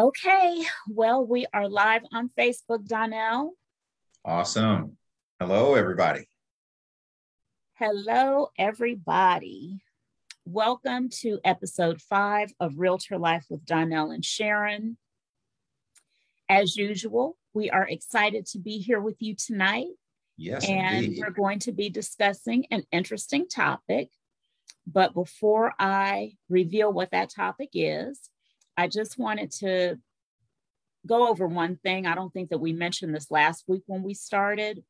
Okay, well, we are live on Facebook, Donell. Awesome. Hello, everybody. Hello, everybody. Welcome to episode five of Realtor Life with Donell and Sharon. As usual, we are excited to be here with you tonight. Yes, and indeed. we're going to be discussing an interesting topic. But before I reveal what that topic is, I just wanted to go over one thing. I don't think that we mentioned this last week when we started,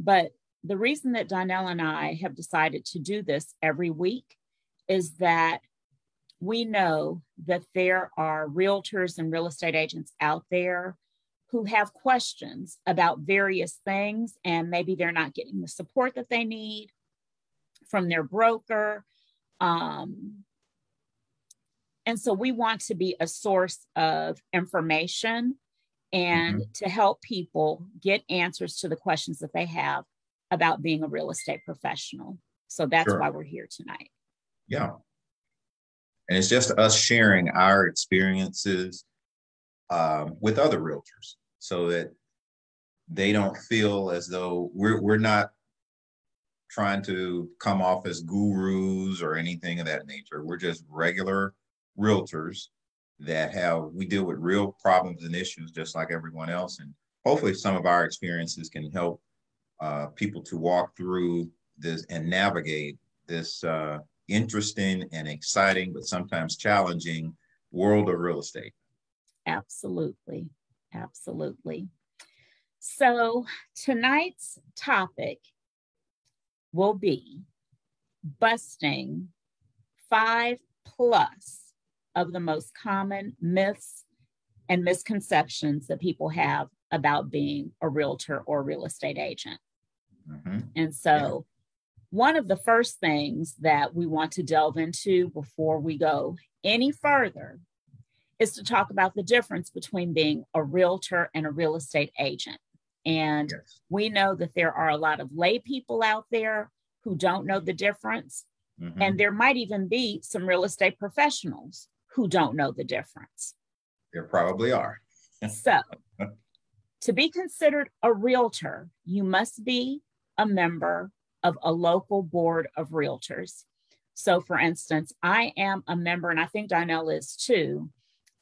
but the reason that Donell and I have decided to do this every week is that we know that there are realtors and real estate agents out there who have questions about various things, and maybe they're not getting the support that they need from their broker. Um, and so we want to be a source of information and mm-hmm. to help people get answers to the questions that they have about being a real estate professional. So that's sure. why we're here tonight. Yeah. And it's just us sharing our experiences um, with other realtors so that they don't feel as though we're, we're not trying to come off as gurus or anything of that nature. We're just regular realtors that have we deal with real problems and issues just like everyone else. And hopefully some of our experiences can help uh, people to walk through this and navigate this uh, interesting and exciting but sometimes challenging world of real estate. Absolutely. Absolutely. So tonight's topic will be busting five plus of the most common myths and misconceptions that people have about being a realtor or real estate agent. Mm-hmm. And so, one of the first things that we want to delve into before we go any further is to talk about the difference between being a realtor and a real estate agent. And yes. we know that there are a lot of lay people out there who don't know the difference. Mm-hmm. And there might even be some real estate professionals who don't know the difference. There probably are. so, to be considered a realtor, you must be a member of a local board of realtors. So, for instance, I am a member, and I think Donnell is too,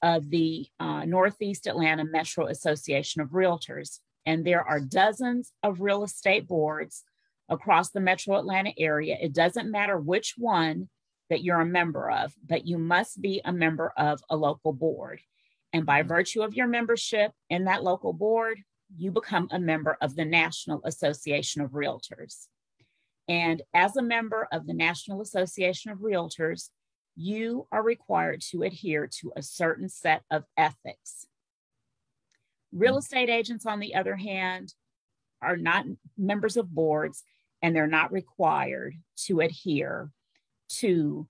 of the uh, Northeast Atlanta Metro Association of Realtors. And there are dozens of real estate boards across the Metro Atlanta area. It doesn't matter which one that you're a member of, but you must be a member of a local board. And by mm-hmm. virtue of your membership in that local board, you become a member of the National Association of Realtors. And as a member of the National Association of Realtors, you are required to adhere to a certain set of ethics. Real mm-hmm. estate agents, on the other hand, are not members of boards and they're not required to adhere to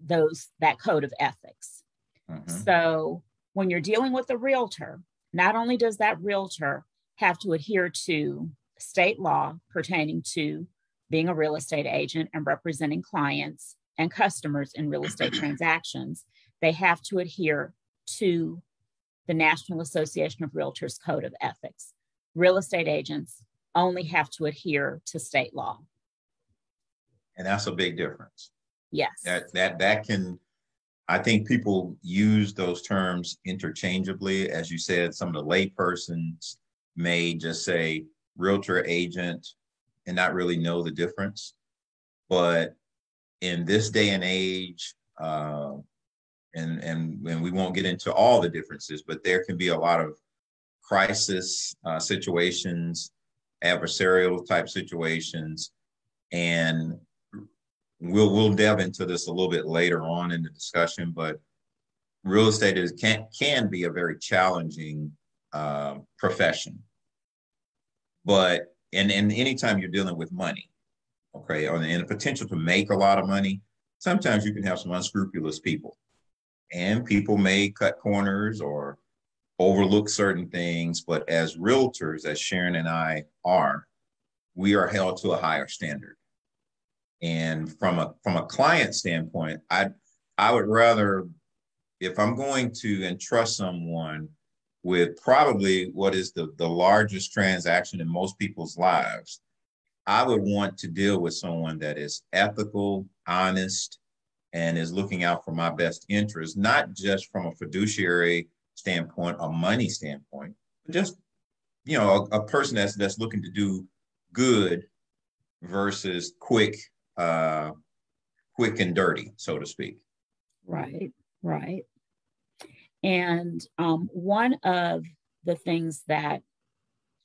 those that code of ethics. Mm-hmm. So when you're dealing with a realtor, not only does that realtor have to adhere to state law pertaining to being a real estate agent and representing clients and customers in real estate transactions, they have to adhere to the National Association of Realtors Code of Ethics. Real estate agents only have to adhere to state law and that's a big difference. Yes. That that that can I think people use those terms interchangeably. As you said, some of the laypersons may just say realtor agent and not really know the difference. But in this day and age, uh, and, and, and we won't get into all the differences, but there can be a lot of crisis uh, situations, adversarial type situations, and we'll we'll delve into this a little bit later on in the discussion, but real estate is can can be a very challenging uh, profession. But and and anytime you're dealing with money, okay, or and the potential to make a lot of money, sometimes you can have some unscrupulous people, and people may cut corners or overlook certain things. But as realtors, as Sharon and I are, we are held to a higher standard and from a from a client standpoint, I I would rather if I'm going to entrust someone with probably what is the, the largest transaction in most people's lives, I would want to deal with someone that is ethical, honest, and is looking out for my best interest, not just from a fiduciary standpoint, a money standpoint, but just you know, a, a person that's that's looking to do good versus quick, uh, quick and dirty, so to speak. Right, right. And um, one of the things that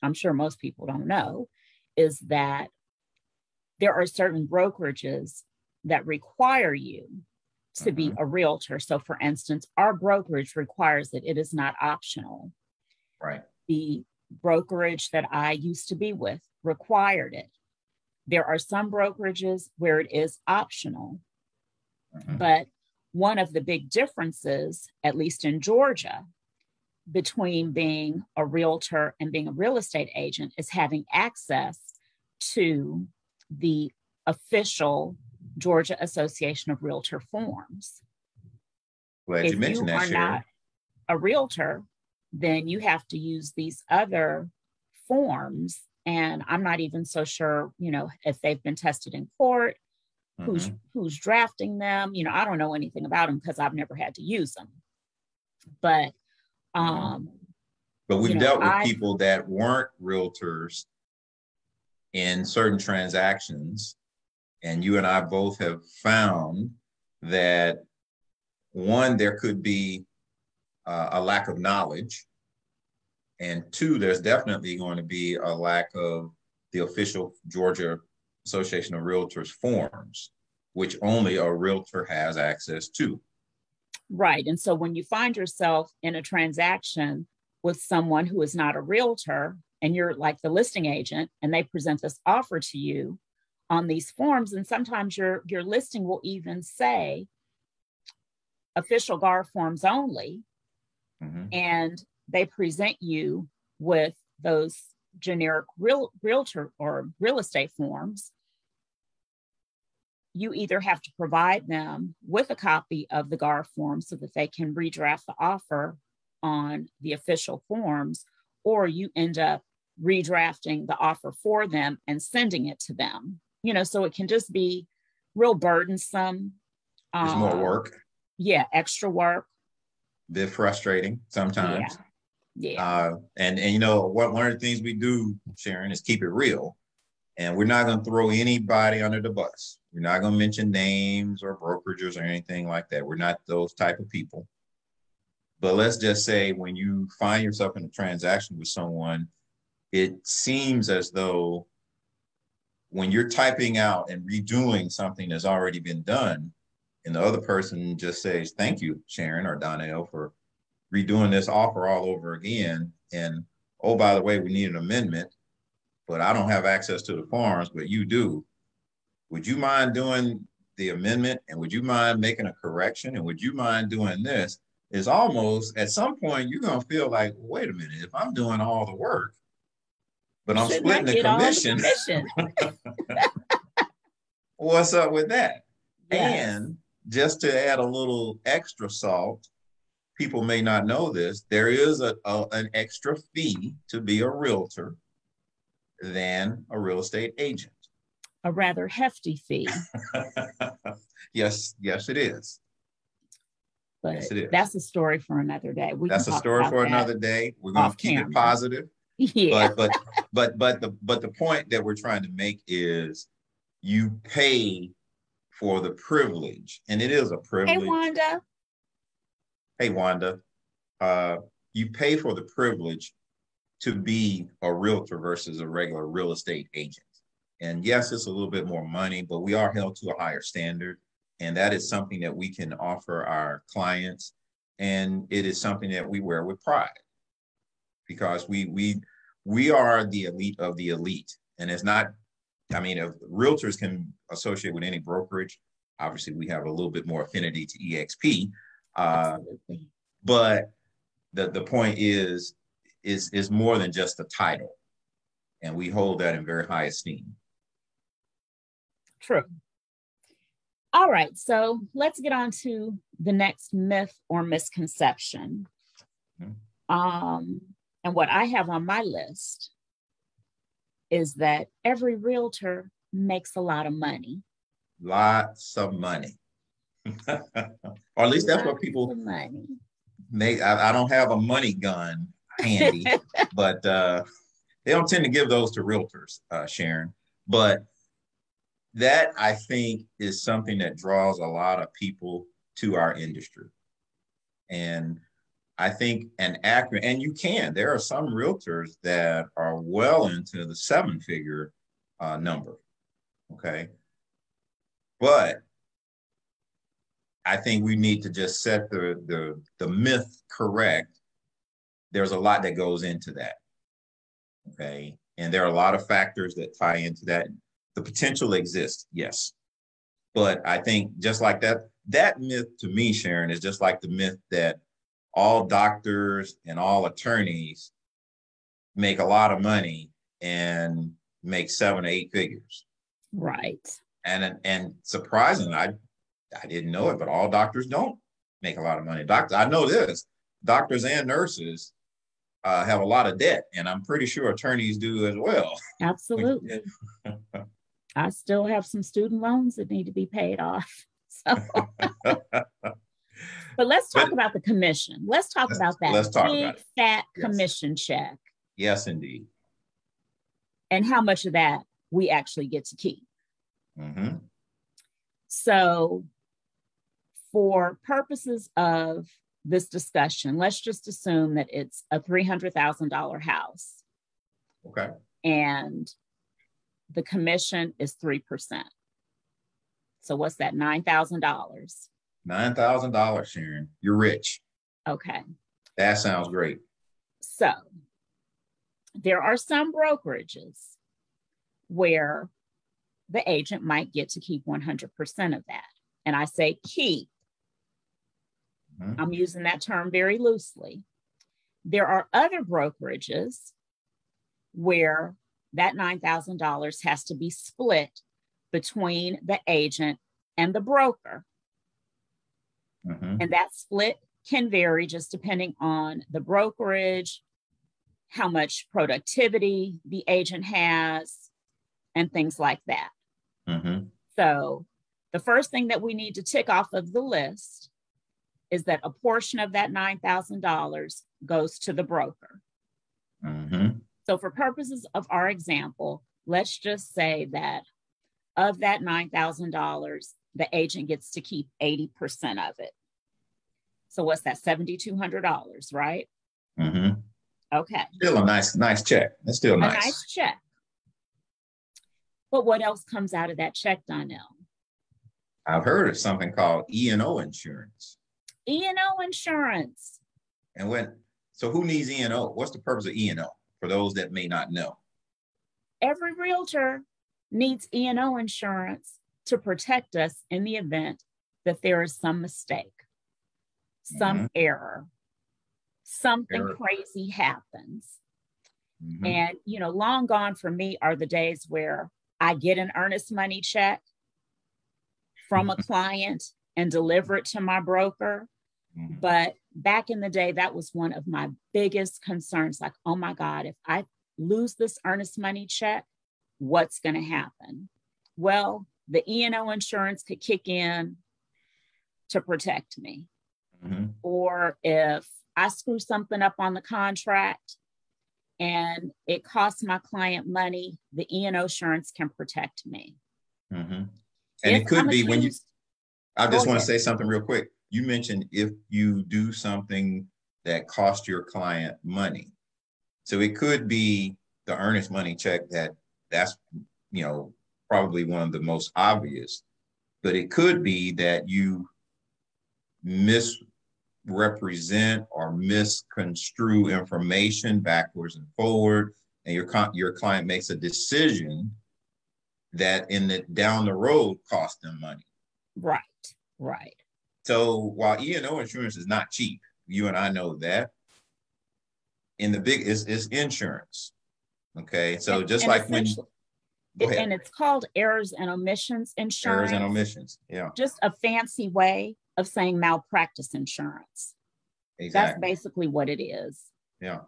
I'm sure most people don't know is that there are certain brokerages that require you to be mm-hmm. a realtor. So, for instance, our brokerage requires that it is not optional. Right. The brokerage that I used to be with required it. There are some brokerages where it is optional, mm-hmm. but one of the big differences, at least in Georgia, between being a realtor and being a real estate agent is having access to the official Georgia Association of Realtor forms. Glad if you mentioned you that. Are not a realtor, then you have to use these other forms. And I'm not even so sure, you know, if they've been tested in court, mm-hmm. who's who's drafting them. You know, I don't know anything about them because I've never had to use them. But um but we've know, dealt with I, people that weren't realtors in certain transactions. And you and I both have found that one, there could be uh, a lack of knowledge. And two, there's definitely going to be a lack of the official Georgia Association of Realtors forms, which only a realtor has access to. Right. And so when you find yourself in a transaction with someone who is not a realtor and you're like the listing agent and they present this offer to you on these forms and sometimes your your listing will even say official gar forms only mm-hmm. and they present you with those generic real realtor or real estate forms you either have to provide them with a copy of the gar form so that they can redraft the offer on the official forms or you end up redrafting the offer for them and sending it to them you know so it can just be real burdensome There's um, more work yeah extra work bit frustrating sometimes. Yeah. Yeah. Uh, and and you know what? One of the things we do, Sharon, is keep it real, and we're not going to throw anybody under the bus. We're not going to mention names or brokerages or anything like that. We're not those type of people. But let's just say when you find yourself in a transaction with someone, it seems as though when you're typing out and redoing something that's already been done, and the other person just says, thank you, Sharon or Donell, for redoing this offer all over again. And oh, by the way, we need an amendment, but I don't have access to the forms, but you do. Would you mind doing the amendment? And would you mind making a correction? And would you mind doing this? Is almost at some point you're gonna feel like, wait a minute, if I'm doing all the work, but I'm splitting the commission. the commission. What's up with that? Yes. And just to add a little extra salt, people may not know this, there is a, a, an extra fee to be a realtor than a real estate agent. A rather hefty fee. yes, yes, it is. But yes, it is. that's a story for another day. We that's a story for another day. We're going to keep camera. it positive. Yeah. But but but but the but the point that we're trying to make is you pay for the privilege, and it is a privilege. Hey, Wanda. Hey, Wanda. Uh, you pay for the privilege to be a realtor versus a regular real estate agent. And yes, it's a little bit more money, but we are held to a higher standard. And that is something that we can offer our clients. And it is something that we wear with pride because we we we are the elite of the elite. And it's not I mean, if realtors can associate with any brokerage, obviously we have a little bit more affinity to EXP. Uh, but the, the point is, is, is more than just a title. And we hold that in very high esteem. True. All All right, so let's get on to the next myth or misconception. Mm-hmm. Um, and what I have on my list is that every realtor makes a lot of money. Lots of money. or at least that's what people money. make. I, I, don't have a money gun handy, but uh, they don't tend to give those to realtors, uh, Sharon. But that I think is something that draws a lot of people to our industry. And I think an accurate, and you can, there are some realtors that are well into the seven figure uh, number. Okay. But I think we need to just set the, the, the myth correct. There's a lot that goes into that. Okay. And there are a lot of factors that tie into that. The potential exists, yes. But I think just like that, that myth to me, Sharon, is just like the myth that all doctors and all attorneys make a lot of money and make seven or eight figures. Right. And and surprisingly, I I didn't know it, but all doctors don't make a lot of money. Doctors, I know this. Doctors and nurses uh, have a lot of debt, and I'm pretty sure attorneys do as well. Absolutely. I still have some student loans that need to be paid off. So. but let's talk but, about the commission. Let's talk about that let's talk big about fat yes. commission check. Yes, indeed. And how much of that we actually get to keep. Mm-hmm. So, for purposes of this discussion, let's just assume that it's a $300,000 house. Okay. And the commission is 3%. So what's that? $9,000. $9,000, Sharon. You're rich. Okay. That sounds great. So there are some brokerages where the agent might get to keep 100% of that. And I say keep. Mm-hmm. I'm using that term very loosely. There are other brokerages where that $9,000 has to be split between the agent and the broker. Mm-hmm. And that split can vary just depending on the brokerage, how much productivity the agent has, and things like that. Mm-hmm. So, the first thing that we need to tick off of the list is that a portion of that $9,000 goes to the broker. Mm-hmm. So, for purposes of our example, let's just say that of that $9,000, the agent gets to keep 80% of it. So, what's that? $7,200, right? Mm-hmm. Okay. Still a nice, nice check. That's still nice. A nice check. But what else comes out of that check, Donell? I've heard of something called E and O insurance. E and O insurance. And when so who needs E and O? What's the purpose of E and O? for those that may not know? Every realtor needs E&O insurance to protect us in the event that there is some mistake, some mm-hmm. error, something error. crazy happens. Mm-hmm. And, you know, long gone for me are the days where I get an earnest money check from a client and deliver it to my broker. Mm-hmm. But back in the day, that was one of my biggest concerns. Like, oh my God, if I lose this earnest money check, what's going to happen? Well, the E&O insurance could kick in to protect me. Mm-hmm. Or if I screw something up on the contract and it costs my client money, the E&O insurance can protect me. Mm-hmm. And if it could I'm be accused, when you, I just want to say something real quick you mentioned if you do something that cost your client money. So it could be the earnest money check that that's, you know, probably one of the most obvious, but it could be that you misrepresent or misconstrue information backwards and forward, and your your client makes a decision that in the down the road cost them money. Right, right. So while E&O insurance is not cheap, you and I know that. In the big is is insurance. Okay. So just and like when and it's called errors and omissions insurance. Errors and omissions. Yeah. Just a fancy way of saying malpractice insurance. Exactly. That's basically what it is. Yeah.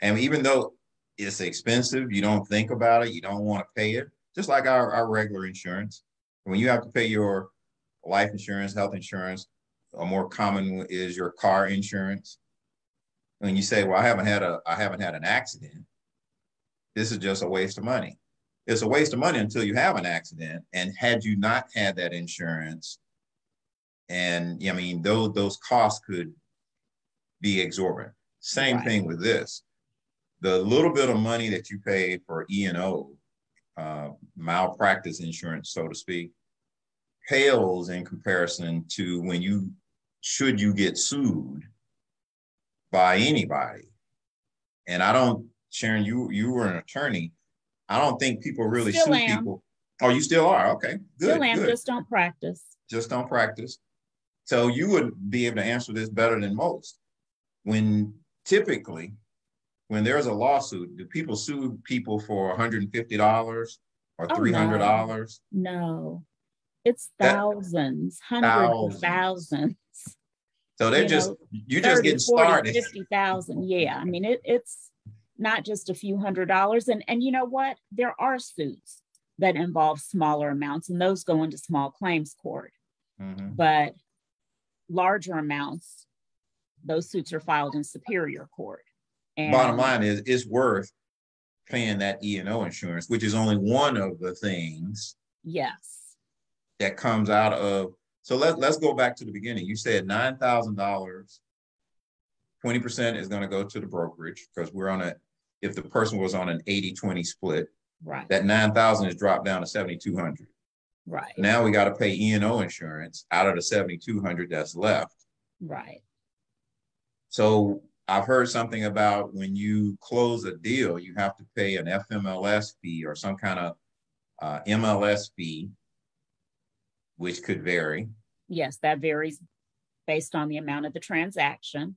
And even though it's expensive, you don't think about it, you don't want to pay it, just like our, our regular insurance. When you have to pay your life insurance, health insurance, a more common is your car insurance. When you say, "Well, I haven't had a I haven't had an accident," this is just a waste of money. It's a waste of money until you have an accident. And had you not had that insurance, and I mean, those those costs could be exorbitant. Same right. thing with this. The little bit of money that you pay for E and O, uh, malpractice insurance, so to speak, pales in comparison to when you should you get sued by anybody. And I don't, Sharon, you you were an attorney. I don't think people really still sue am. people. Oh, you still are? Okay. Good. Still am, good. just don't practice. Just don't practice. So you would be able to answer this better than most. When typically, when there's a lawsuit, do people sue people for $150 or $300? Oh, no. no. It's thousands, that, hundreds thousands. of thousands. So they're you just know, you're 30, just getting 40, started. Fifty thousand, yeah. I mean, it, it's not just a few hundred dollars, and and you know what? There are suits that involve smaller amounts, and those go into small claims court. Mm-hmm. But larger amounts, those suits are filed in superior court. And bottom line is, it's worth paying that E and O insurance, which is only one of the things. Yes that comes out of so let, let's go back to the beginning. You said $9000 20% is going to go to the brokerage because we're on a if the person was on an 80-20 split right. that 9000 is dropped down to 7200 right. Now we got to pay e&o insurance out of the 7200 that's left. Right. So i've heard something about when you close a deal you have to pay an fmls fee or some kind of uh, mls fee which could vary. Yes, that varies based on the amount of the transaction.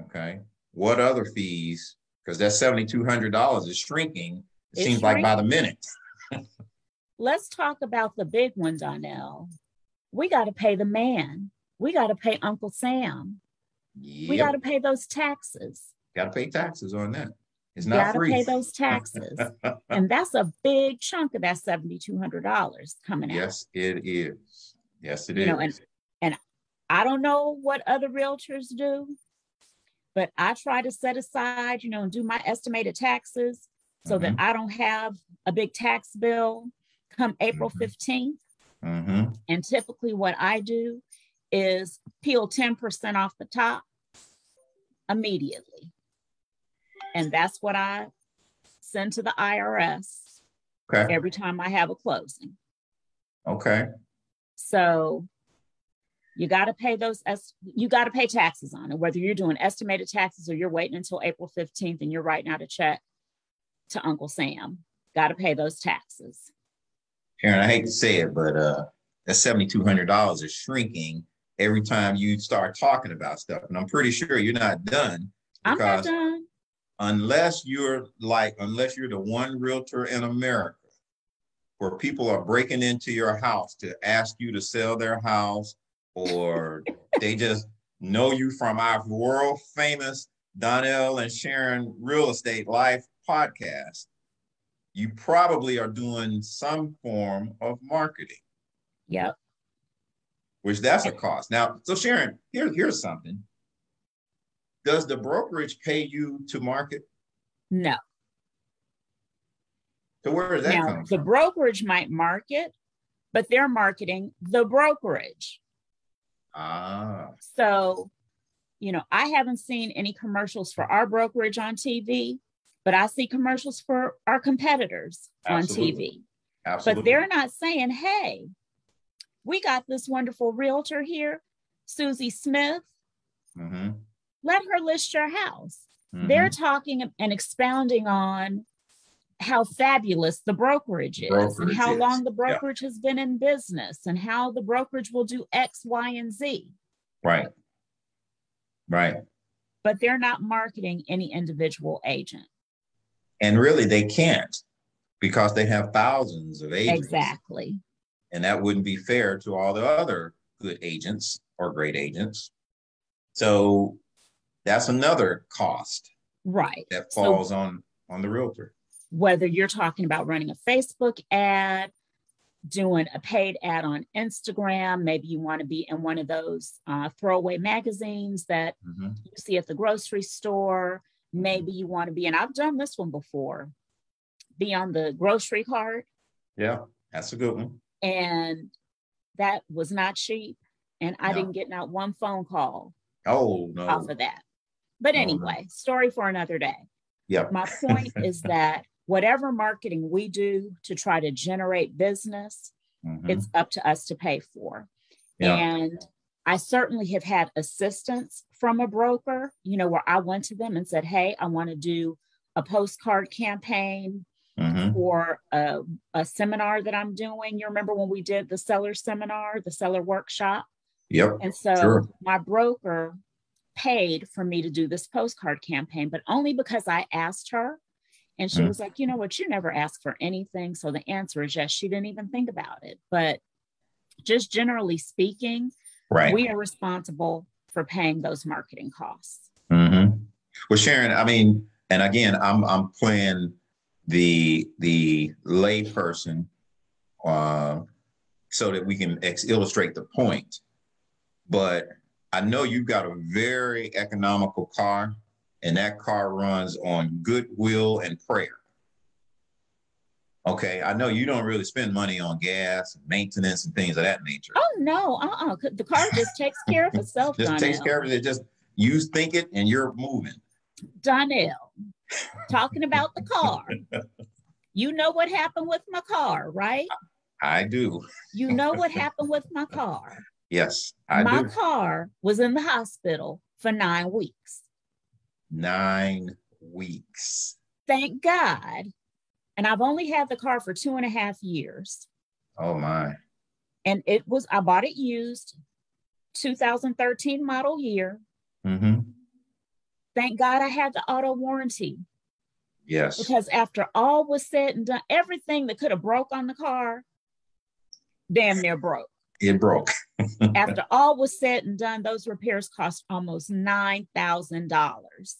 Okay. What other fees? Because that $7,200 is shrinking. It it's seems shrinking. like by the minute. Let's talk about the big one, Donell. We got to pay the man. We got to pay Uncle Sam. Yep. We got to pay those taxes. Got to pay taxes on that. It's not free. Got to pay those taxes, and that's a big chunk of that seventy two hundred dollars coming out. Yes, it is. Yes, it you is. Know, and and I don't know what other realtors do, but I try to set aside, you know, and do my estimated taxes so mm-hmm. that I don't have a big tax bill come April 15th. Mm-hmm. mm-hmm. And typically, what I do is peel 10% off the top immediately. And that's what I send to the IRS okay. every time I have a closing. Okay. So you got to pay those, you got to pay taxes on it, whether you're doing estimated taxes or you're waiting until April 15th and you're writing out a check to Uncle Sam. Got to pay those taxes. Karen, I hate to say it, but uh, that $7,200 is shrinking every time you start talking about stuff. And I'm pretty sure you're not done. I'm not done unless you're like, unless you're the one realtor in America where people are breaking into your house to ask you to sell their house, or they just know you from our world famous Donell and Sharon Real Estate Life podcast, you probably are doing some form of marketing. Yep. Which that's a cost. Now, so Sharon, here, here's something. Does the brokerage pay you to market? No. So where is that now, coming The brokerage might market, but they're marketing the brokerage. Ah. So, you know, I haven't seen any commercials for our brokerage on TV, but I see commercials for our competitors Absolutely. on TV. Absolutely. But they're not saying, hey, we got this wonderful realtor here, Susie Smith. Mm-hmm let her list your house. Mm-hmm. They're talking and expounding on how fabulous the brokerage is brokerage and how is. long the brokerage yeah. has been in business and how the brokerage will do X, Y, and Z. Right. Right. But they're not marketing any individual agent. And really, they can't because they have thousands of agents. Exactly. And that wouldn't be fair to all the other good agents or great agents. So that's another cost. Right. That falls so, on on the realtor. Whether you're talking about running a Facebook ad, doing a paid ad on Instagram. Maybe you want to be in one of those uh, throwaway magazines that mm-hmm. you see at the grocery store. Maybe you want to be, and I've done this one before, be on the grocery cart. Yeah, that's a good one. And that was not cheap. And I no. didn't get not one phone call. Oh, no. Off of that. But anyway, story for another day. Yeah. My point is that whatever marketing we do to try to generate business, mm-hmm. it's up to us to pay for. Yeah. And I certainly have had assistance from a broker, you know, where I went to them and said, Hey, I want to do a postcard campaign mm-hmm. for a, a, seminar that I'm doing. You remember when we did the seller seminar, the seller workshop? Yep. And so sure. my broker paid for me to do this postcard campaign, but only because I asked her and she mm. was like, you know what, you never ask for anything. So the answer is yes, she didn't even think about it. But just generally speaking, right. we are responsible for paying those marketing costs. Mm-hmm. Well, Sharon, I mean, and again, I'm I'm playing the the layperson uh, so that we can ex- illustrate the point. But I know you've got a very economical car and that car runs on goodwill and prayer. Okay, I know you don't really spend money on gas and maintenance and things of that nature. Oh no, uh-uh. The car just takes care of itself. just Donell. takes care of it. Just you think it and you're moving. Donell, talking about the car. You know what happened with my car, right? I do. You know what happened with my car. Yes, I my do. car was in the hospital for nine weeks nine weeks. Thank God. And I've only had the car for two and a half years. Oh my. And it was, I bought it used 2013 model year. Mm-hmm. Thank God I had the auto warranty. Yes. Because after all was said and done, everything that could have broke on the car, damn near broke. It broke. after all was said and done, those repairs cost almost $9,000.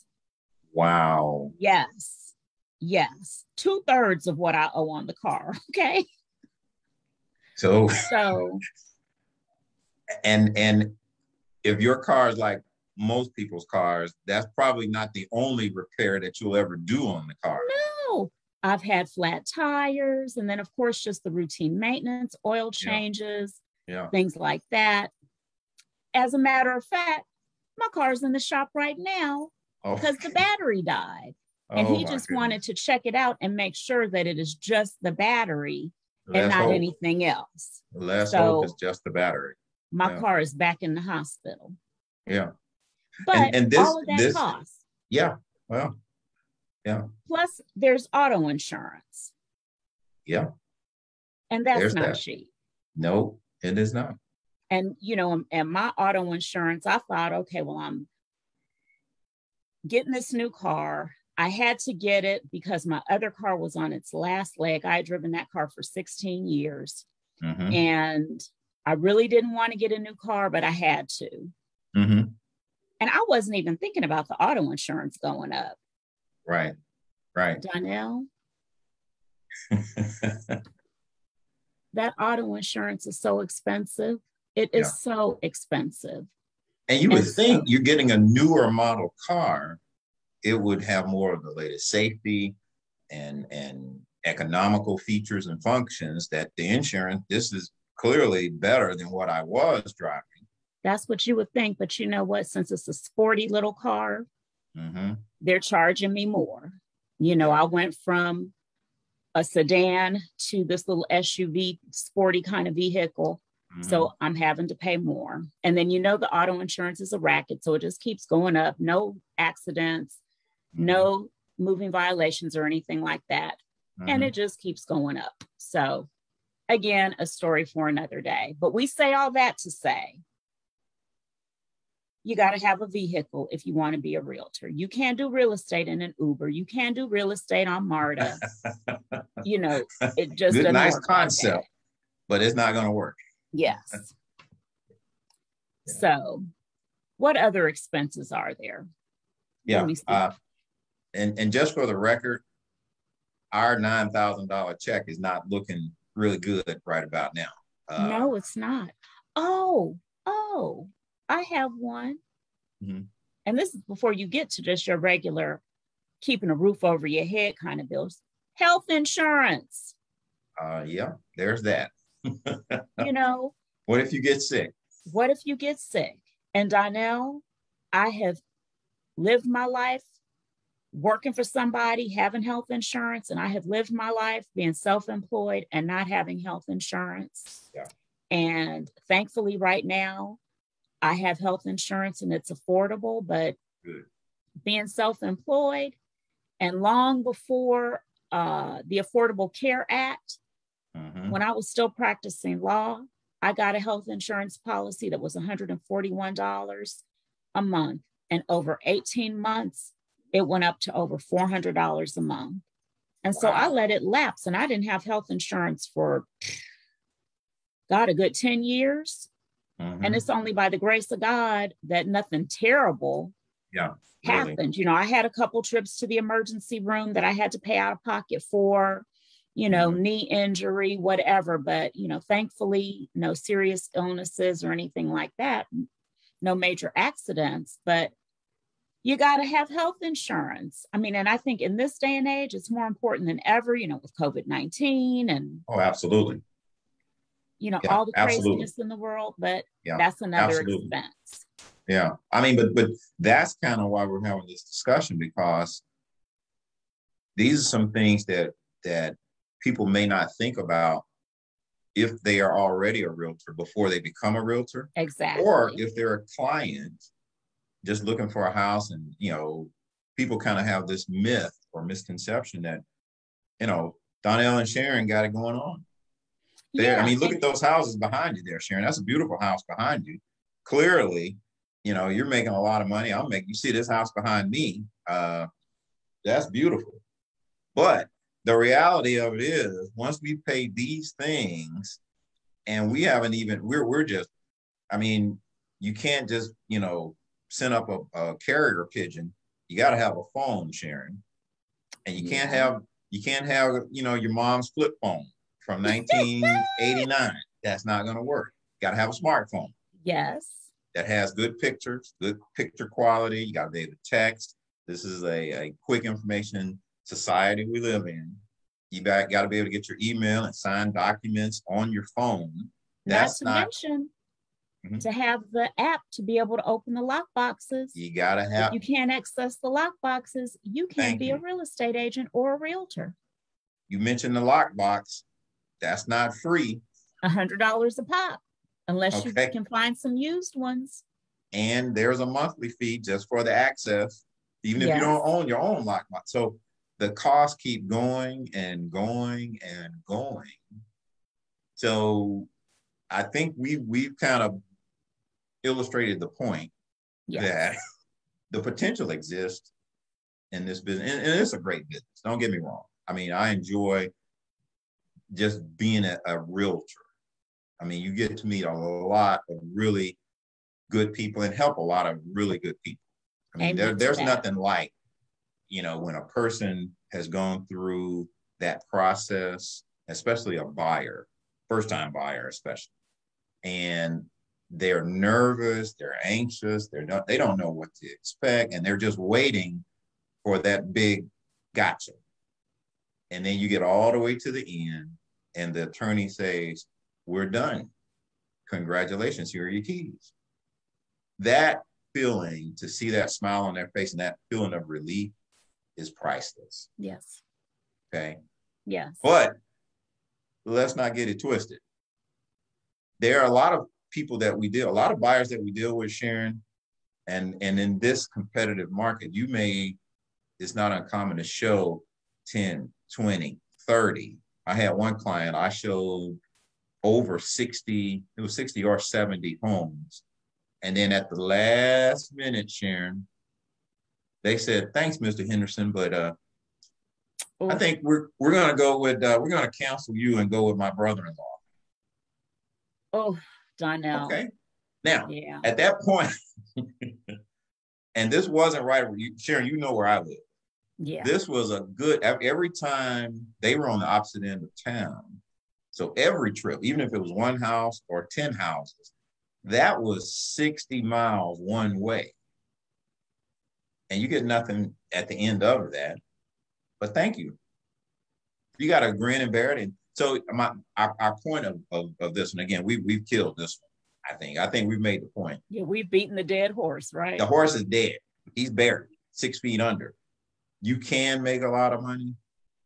Wow. Yes. Yes. Two thirds of what I owe on the car. Okay. So, so, and, and if your car is like most people's cars, that's probably not the only repair that you'll ever do on the car. No. I've had flat tires and then, of course, just the routine maintenance, oil changes, yeah. things like that. As a matter of fact, my car's in the shop right now oh. because oh. the battery died. And oh, he just wanted to check it out and make sure that it is just the battery Last and not hope. anything else. The last so, hope is just the battery. My yeah. car is back in the hospital. Yeah. But and, and this, all of that this, costs. Yeah. Well, yeah. Plus, there's auto insurance. Yeah. And that's there's not that. cheap. No, it is not. And, you know, and my auto insurance, I thought, okay, well, I'm getting this new car. I had to get it because my other car was on its last leg. I had driven that car for 16 years. Mm-hmm. And I really didn't want to get a new car, but I had to. Mm-hmm. And I wasn't even thinking about the auto insurance going up. Right. Right. Donell. that auto insurance is so expensive. It is yeah. so expensive. And you would and think so, you're getting a newer model car, it would have more of the latest safety and and economical features and functions that the insurance this is clearly better than what I was driving. That's what you would think, but you know what? Since it's a sporty little car, mm-hmm. they're charging me more. You know, I went from a sedan to this little SUV, sporty kind of vehicle. Mm-hmm. So I'm having to pay more. And then you know the auto insurance is a racket, so it just keeps going up. No accidents, mm-hmm. no moving violations or anything like that. Mm-hmm. And it just keeps going up. So again, a story for another day. But we say all that to say you got to have a vehicle if you want to be a realtor. You can't do real estate in an Uber. You can't do real estate on MARTA. you know, it just Good, nice concept, like but it's not going to work. Yes. yeah. So, what other expenses are there? Yeah. Uh, and, and just for the record, our $9,000 check is not looking really good right about now. Uh, no, it's not. Oh, oh, I have one. Mm-hmm. And this is before you get to just your regular keeping a roof over your head kind of bills. Health insurance. Uh, yeah, there's that. you know, what if you get sick? What if you get sick? And Donell, I have lived my life working for somebody, having health insurance, and I have lived my life being self employed and not having health insurance. Yeah. And thankfully, right now, I have health insurance and it's affordable, but Good. being self employed and long before uh, the Affordable Care Act, mm-hmm. when I was still practicing law, I got a health insurance policy that was $141 a month. And over 18 months, it went up to over $400 a month. And wow. so I let it lapse and I didn't have health insurance for, God, a good 10 years. Mm-hmm. And it's only by the grace of God that nothing terrible yeah, happened. Really. You know, I had a couple trips to the emergency room that I had to pay out of pocket for, you know, mm-hmm. knee injury, whatever. But, you know, thankfully, no serious illnesses or anything like that, no major accidents. But you got to have health insurance. I mean, and I think in this day and age, it's more important than ever, you know, with COVID 19 and. Oh, absolutely. You know, yeah, all the craziness in the world, but yeah, that's another absolutely. expense. Yeah. I mean, but but that's kind of why we're having this discussion because these are some things that that people may not think about if they are already a realtor before they become a realtor. Exactly. Or if they're a client just looking for a house and you know people kind of have this myth or misconception that you know Donell and Sharon got it going on. There, yeah, I mean, look at those houses behind you there, Sharon. That's a beautiful house behind you. Clearly, you know, you're making a lot of money. I'm making you see this house behind me. Uh, that's beautiful. But the reality of it is once we pay these things and we haven't even we're we're just, I mean, you can't just, you know, send up a, a carrier pigeon, you got to have a phone, Sharon, and you can't have you can't have you know your mom's flip phone from 1989. That's not going to work. Got to have a smartphone. Yes. That has good pictures, good picture quality. You got to be able to text. This is a, a quick information society we live in. You got, got to be able to get your email and sign documents on your phone. That's not to not, mention mm-hmm. to have the app to be able to open the lock boxes. You gotta have. If you can't access the lock boxes. You can't be you. a real estate agent or a realtor. You mentioned the lock box. That's not free. A hundred dollars a pop, unless okay. you can find some used ones. And there's a monthly fee just for the access, even if yes. you don't own your own lockbox. So the costs keep going and going and going. So I think we we've kind of illustrated the point yes. that the potential exists in this business. And, and, it's a great business. Don't get me wrong. I mean, I enjoy just being a, a realtor. I mean, you get to meet a lot of really good people and help a lot of really good people. I mean, there, there's that. nothing like, you know, when a person has gone through that process, especially a buyer, first time buyer, especially, and they're nervous, they're anxious, they're not, they don't know what to expect, and they're just waiting for that big gotcha. And then you get all the way to the end, and the attorney says, We're done. Congratulations, here are your keys. That feeling to see that smile on their face and that feeling of relief is priceless. Yes. Okay. Yes. But let's not get it twisted. There are a lot of people that we deal, a lot of buyers that we deal with, Sharon, and and in this competitive market, you may, it's not uncommon to show 10, 20, 30. I had one client, I showed over 60, it was 60 or 70 homes And then at the last minute, Sharon, they said, "Thanks, Mr. Henderson, but uh. I think we're we're gonna go with uh, we're gonna counsel you and go with my brother-in-law." Oh, Donell. Okay. Now, yeah. at that point, and this wasn't right. Sharon, you know where I live. Yeah. This was a good every time they were on the opposite end of town. So every trip, even if it was one house or 10 houses, that was 60 miles one way. And you get nothing at the end of that. But thank you. You got to grin and bear it. And so my our, our point of, of, of this, and again, we we've killed this one. I think. I think we've made the point. Yeah, we've beaten the dead horse, right? The horse is dead. He's buried six feet under. You can make a lot of money,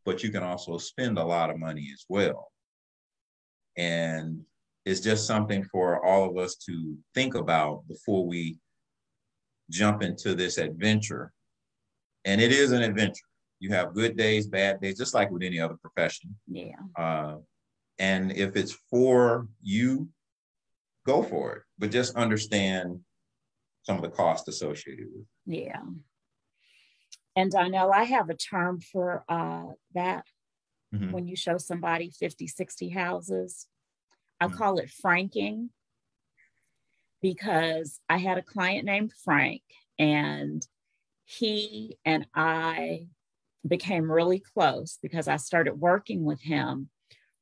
but you can also spend a lot of money as well. And it's just something for all of us to think about before we jump into this adventure. And it is an adventure. You have good days, bad days, just like with any other profession. Yeah. Uh, and if it's for you go for it, but just understand some of the costs associated with it. Yeah. And I know I have a term for uh, that mm-hmm. when you show somebody 50, 60 houses. I mm-hmm. call it franking because I had a client named Frank and he and I became really close because I started working with him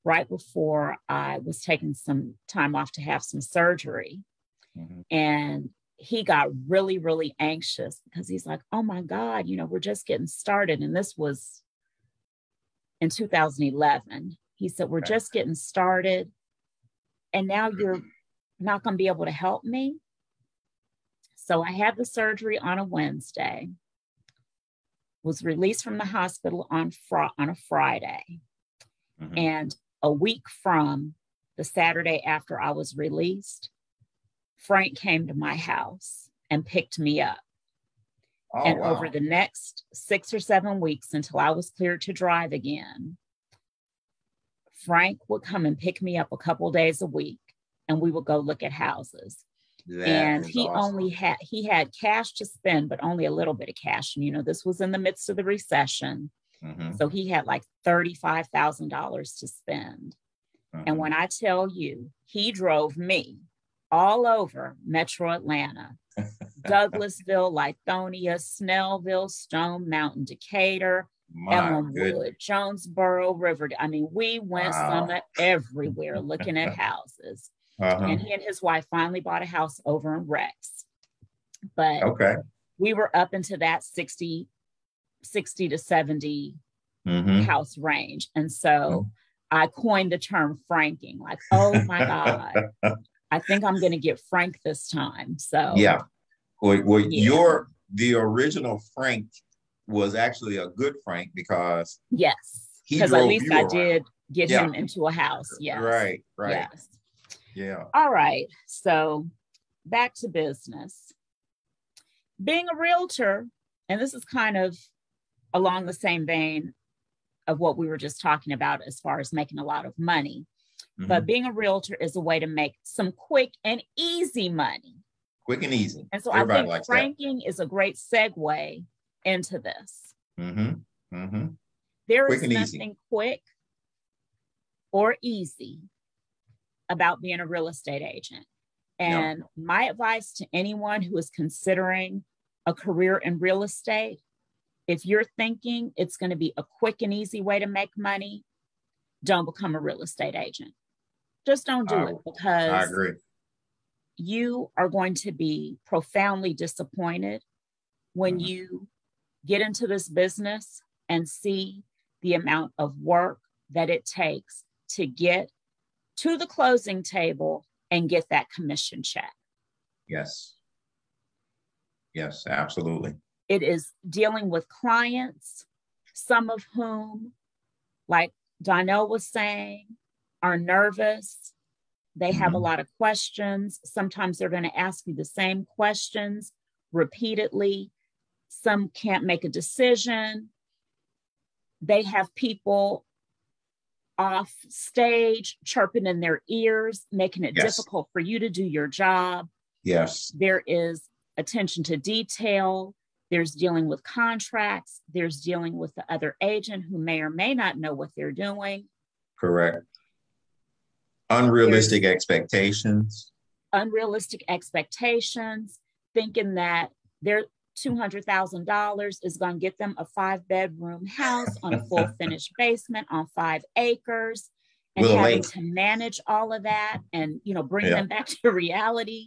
right before I was taking some time off to have some surgery. Mm-hmm. And he got really, really anxious because he's like, oh my God, you know, we're just getting started. And this was in 2011. He said, we're okay. just getting started. And now you're not going to be able to help me. So I had the surgery on a Wednesday, was released from the hospital on, fr- on a Friday. Mm-hmm. And a week from the Saturday after I was released, Frank came to my house and picked me up. Oh, and wow. over the next six or seven weeks until I was cleared to drive again, Frank would come and pick me up a couple days a week and we would go look at houses. That and he awesome. only had he had cash to spend, but only a little bit of cash. And you know, this was in the midst of the recession. Mm-hmm. So he had like $35,000 to spend. Mm-hmm. And when I tell you, he drove me all over metro Atlanta, Douglasville, Lithonia, Snellville, Stone Mountain, Decatur, Ellenwood, Jonesboro, River. I mean, we went wow. everywhere looking at houses. Uh-huh. And he and his wife finally bought a house over in Rex. But okay. we were up into that 60 60 to 70 mm-hmm. house range. And so mm-hmm. I coined the term franking, like, oh my God, I think I'm going to get frank this time. So, yeah. Well, well yeah. your, the original Frank was actually a good Frank because. Yes. Because at least I around. did get yeah. him into a house. Yes. Right, right. Yes. Yeah. All right. So back to business. Being a realtor, and this is kind of along the same vein of what we were just talking about as far as making a lot of money. Mm-hmm. But being a realtor is a way to make some quick and easy money. Quick and easy. And so Everybody I think franking that. is a great segue into this. Mm-hmm. Mm-hmm. There quick is nothing easy. quick or easy about being a real estate agent. And no. my advice to anyone who is considering a career in real estate if you're thinking it's going to be a quick and easy way to make money, don't become a real estate agent. Just don't do I, it because I agree. You are going to be profoundly disappointed when mm-hmm. you get into this business and see the amount of work that it takes to get to the closing table and get that commission check. Yes. Yes, absolutely. It is dealing with clients, some of whom, like Donell was saying, are nervous. They have mm-hmm. a lot of questions. Sometimes they're going to ask you the same questions repeatedly. Some can't make a decision. They have people off stage chirping in their ears, making it yes. difficult for you to do your job. Yes. There is attention to detail. There's dealing with contracts. There's dealing with the other agent who may or may not know what they're doing. Correct. Unrealistic there's expectations. Unrealistic expectations, thinking that their $200,000 is going to get them a five bedroom house on a full finished basement on five acres and Will having to manage all of that and you know bring yeah. them back to reality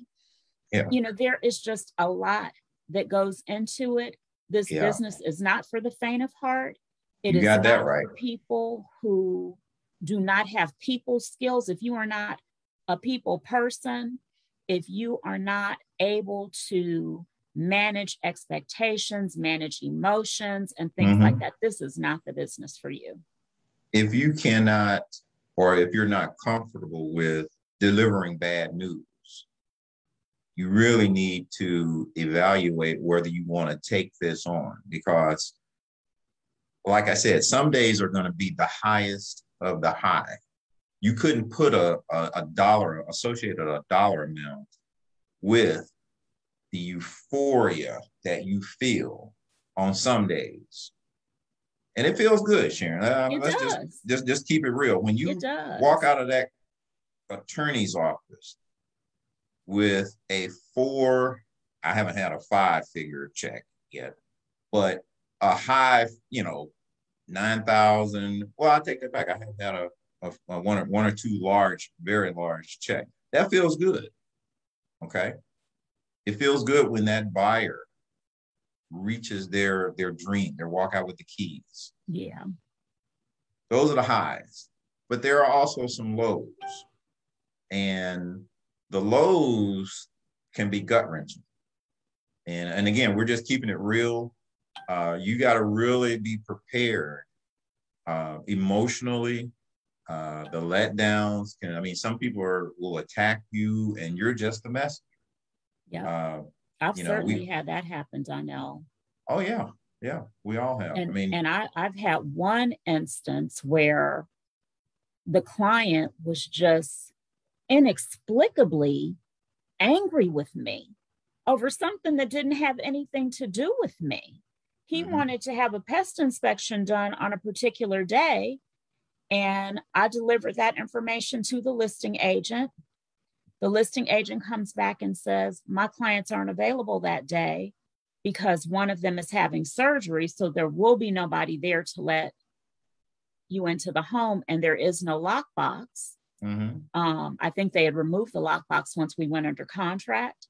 yeah. you know there is just a lot that goes into it this yeah. business is not for the faint of heart It you is got that right. for people who do not have people skills if you are not a people person if you are not able to manage expectations manage emotions and things mm-hmm. like that this is not the business for you if you cannot or if you're not comfortable with delivering bad news you really need to evaluate whether you want to take this on because like i said some days are going to be the highest of the high. You couldn't put a, a, a dollar associated a dollar amount with the euphoria that you feel on some days. And it feels good sharon. Uh, it let's does. just just just keep it real. When you walk out of that attorney's office with a four, I haven't had a five figure check yet, but a high, you know, 9,000. Well, I take that back. I have had a, a, a one, or, one or two large, very large check. That feels good. Okay. It feels good when that buyer reaches their their dream, their walk out with the keys. Yeah. Those are the highs. But there are also some lows. And the lows can be gut wrenching. And, and again, we're just keeping it real. Uh, you got to really be prepared uh, emotionally. Uh, the letdowns can, I mean, some people are, will attack you and you're just the messenger. Yeah. Uh, I've certainly know, we, had that happen, Donell. Oh, yeah. Yeah. We all have. And, I mean, and I, I've had one instance where the client was just inexplicably angry with me over something that didn't have anything to do with me. He mm-hmm. wanted to have a pest inspection done on a particular day. And I delivered that information to the listing agent. The listing agent comes back and says, My clients aren't available that day because one of them is having surgery. So there will be nobody there to let you into the home, and there is no lockbox. Mm-hmm. Um, I think they had removed the lockbox once we went under contract.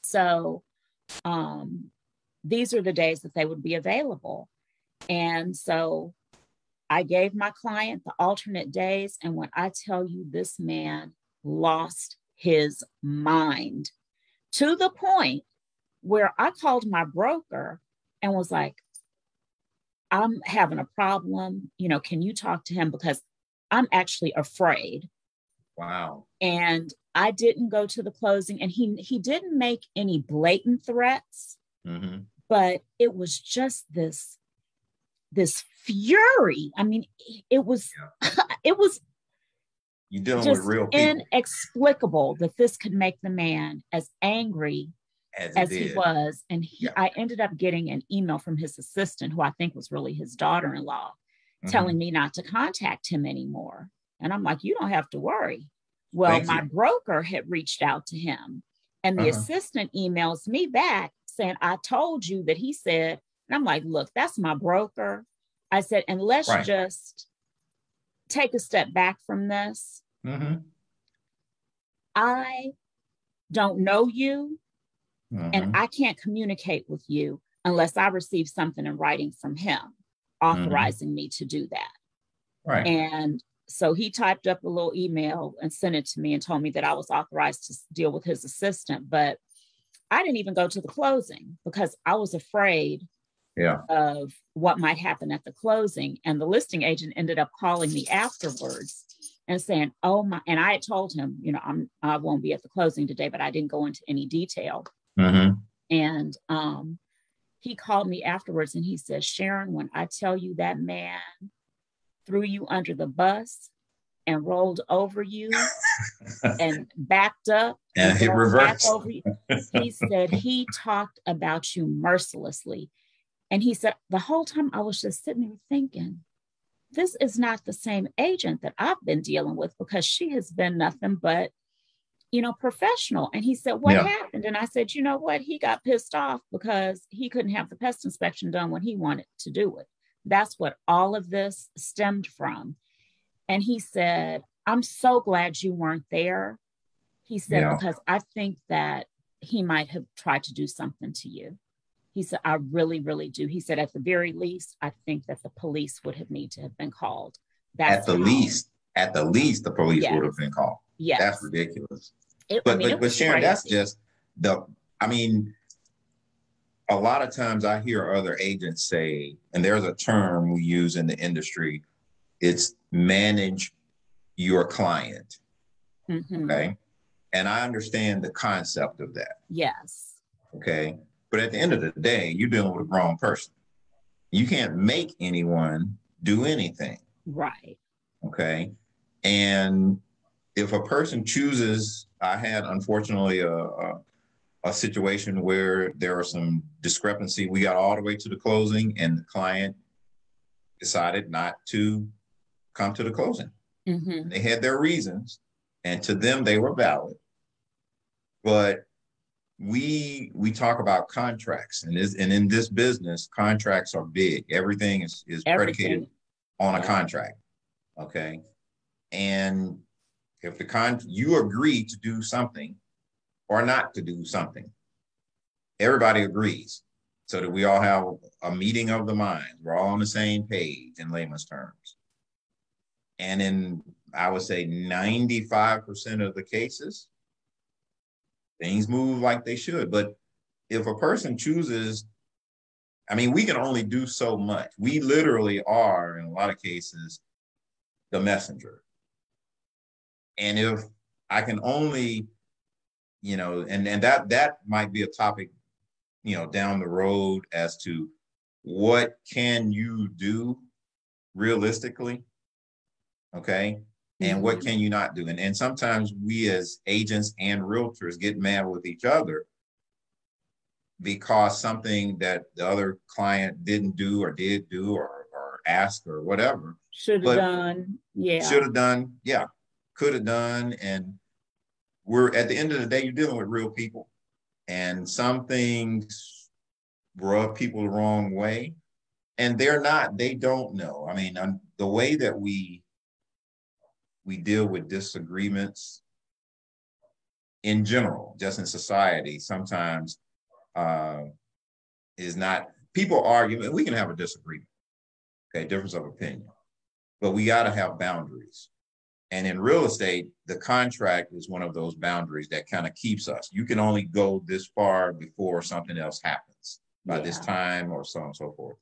So um, these are the days that they would be available. And so I gave my client the alternate days. And when I tell you this man lost his mind to the point where I called my broker and was like, I'm having a problem. You know, can you talk to him? Because I'm actually afraid. Wow. And I didn't go to the closing and he he didn't make any blatant threats. Mm-hmm. But it was just this this fury. I mean, it was yeah. it was you dealing just with real people. inexplicable that this could make the man as angry as, as he was. And he, yeah. I ended up getting an email from his assistant, who I think was really his daughter-in-law, mm-hmm. telling me not to contact him anymore. And I'm like, you don't have to worry. Well, Thank my you. broker had reached out to him, and the uh-huh. assistant emails me back saying, I told you that he said, and I'm like, look, that's my broker. I said, and let's right. just take a step back from this. Mm-hmm. I don't know you, mm-hmm. and I can't communicate with you unless I receive something in writing from him. Authorizing mm-hmm. me to do that. Right. And so he typed up a little email and sent it to me and told me that I was authorized to deal with his assistant. But I didn't even go to the closing because I was afraid yeah. of what might happen at the closing. And the listing agent ended up calling me afterwards and saying, "Oh my!" And I had told him, you know, I'm I won't be at the closing today, but I didn't go into any detail. Mm-hmm. And um, he called me afterwards and he said, Sharon, when I tell you that man threw you under the bus, and rolled over you and backed up and, and hit reverse. Over you. He said he talked about you mercilessly. And he said, the whole time I was just sitting there thinking, this is not the same agent that I've been dealing with because she has been nothing but, you know, professional. And he said, What yeah. happened? And I said, You know what? He got pissed off because he couldn't have the pest inspection done when he wanted to do it. That's what all of this stemmed from. And he said, I'm so glad you weren't there. He said, yeah. because I think that he might have tried to do something to you. He said, I really, really do. He said, at the very least, I think that the police would have need to have been called. That's at the least, at the least, the police yes. would have been called. Yeah, that's ridiculous. It, but I mean, but, but Sharon, crazy. that's just the. I mean, a lot of times I hear other agents say, and there's a term we use in the industry. It's manage your client. Mm-hmm. Okay. And I understand the concept of that. Yes. Okay. But at the end of the day, you're dealing with a grown person. You can't make anyone do anything. Right. Okay. And if a person chooses, I had unfortunately a, a, a situation where there was some discrepancy. We got all the way to the closing, and the client decided not to come to the closing. Mm-hmm. They had their reasons, and to them, they were valid. But we we talk about contracts and is and in this business contracts are big everything is is everything. predicated on a contract okay and if the con you agree to do something or not to do something everybody agrees so that we all have a meeting of the minds we're all on the same page in layman's terms and in i would say 95% of the cases things move like they should. But if a person chooses, I mean, we can only do so much. We literally are, in a lot of cases, the messenger. And if I can only, you know, and, and that that might be a topic, you know, down the road as to what can you do realistically? Okay? And what mm-hmm. can you not do? And, and sometimes we as agents and realtors get mad with each other because something that the other client didn't do or did do or, or ask or whatever. Should have done yeah. should have done yeah could have done and we're at the end of the day you're dealing with real people. And some things rub people the wrong way and they're not they don't know. I mean the way that we we deal with disagreements in general, just in society, sometimes uh, is not, people argue, we can have a disagreement, okay, difference of opinion, but we got to have boundaries. And in real estate, the contract is one of those boundaries that kind of keeps us. You can only go this far before something else happens by yeah. this time or so on and so forth.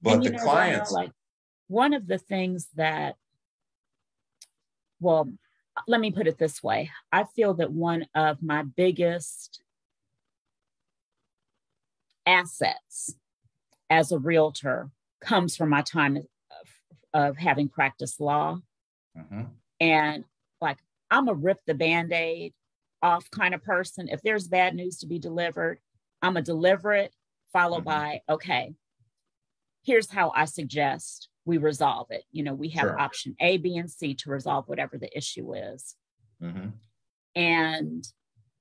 But the know, clients, like one of the things that well, let me put it this way I feel that one of my biggest assets as a realtor comes from my time of, of having practiced law. Mm-hmm. And like, I'm a rip the band aid off kind of person. If there's bad news to be delivered, I'm a deliver it, followed mm-hmm. by, okay, here's how I suggest we resolve it. You know, we have sure. option A, B, and C to resolve whatever the issue is. Mm-hmm. And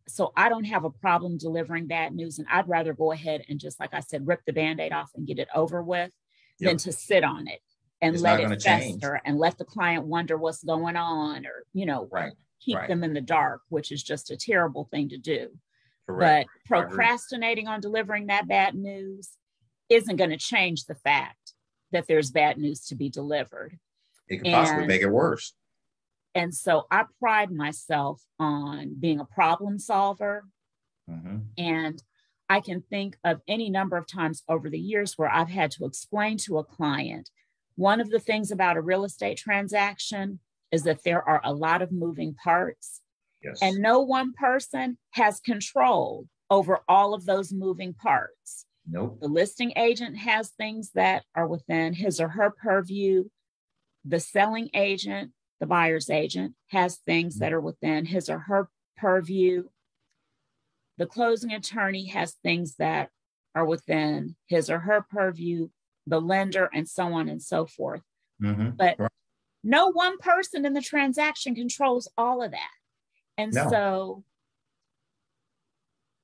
so I don't have a problem delivering bad news. And I'd rather go ahead and just, like I said, rip the band aid off and get it over with yep. than to sit on it and it's let it fester change. and let the client wonder what's going on or, you know, right. keep right. them in the dark, which is just a terrible thing to do. Correct. But procrastinating on delivering that bad news isn't going to change the fact that there's bad news to be delivered. It could possibly and, make it worse. And so I pride myself on being a problem solver. Mm-hmm. And I can think of any number of times over the years where I've had to explain to a client one of the things about a real estate transaction is that there are a lot of moving parts. Yes. And no one person has control over all of those moving parts. Nope. The listing agent has things that are within his or her purview. The selling agent the buyer's agent, has things that are within his or her purview. The closing attorney has things that are within his or her purview, the lender, and so on and so forth. Mm-hmm. But right. no one person in the transaction controls all of that. And no. so,